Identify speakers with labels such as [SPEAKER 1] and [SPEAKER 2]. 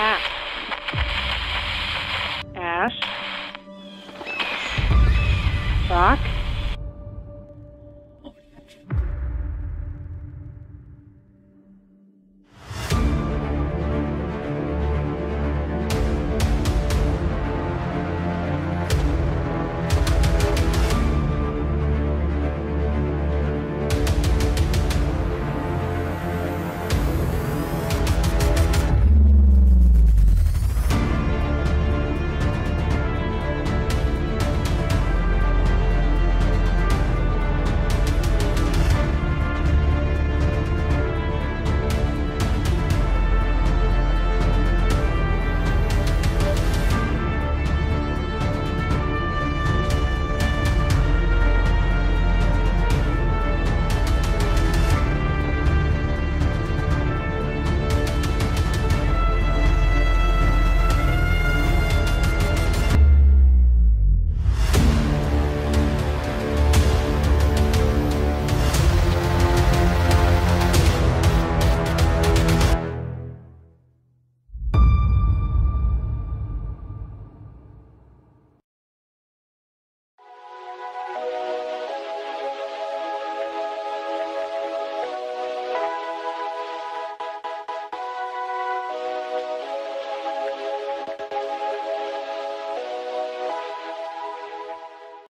[SPEAKER 1] Ash. Ash. Rock.